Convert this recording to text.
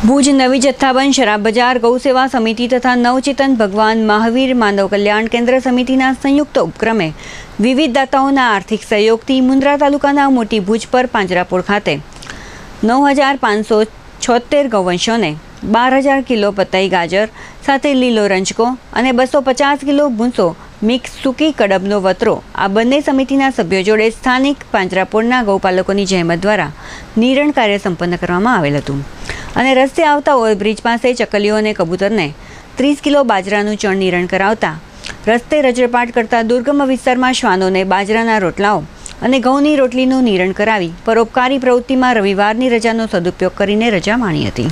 ભુજ નવી જથ્થાબંધ શરાબ બજાર ગૌસેવા સમિતિ તથા નવચેતન ભગવાન મહાવીર માનવ કલ્યાણ કેન્દ્ર સમિતિના સંયુક્ત ઉપક્રમે વિવિધ દાતાઓના આર્થિક સહયોગથી મુન્દ્રા તાલુકાના મોટી ભુજ પર પાંજરાપોળ ખાતે નવ હજાર પાંચસો છોતેર ગૌવંશોને બાર હજાર કિલો પતઈ ગાજર સાથે લીલો રંજકો અને બસો પચાસ કિલો ભૂંસો મિક્સ સૂકી કડબનો વતરો આ બંને સમિતિના સભ્યો જોડે સ્થાનિક પાંજરાપોળના ગૌપાલકોની જહેમત દ્વારા નિરણ કાર્ય સંપન્ન કરવામાં આવેલ હતું. અને રસ્તે આવતા ઓવરબ્રિજ પાસે ચકલીઓ અને કબૂતરને ત્રીસ કિલો બાજરાનું ચણ નિરણ કરાવતા રસ્તે રજળપાટ કરતા દુર્ગમ વિસ્તારમાં શ્વાનોને બાજરાના રોટલાઓ અને ઘઉંની રોટલીનું નિરણ કરાવી પરોપકારી પ્રવૃત્તિમાં રવિવારની રજાનો સદુપયોગ કરીને રજા માણી હતી.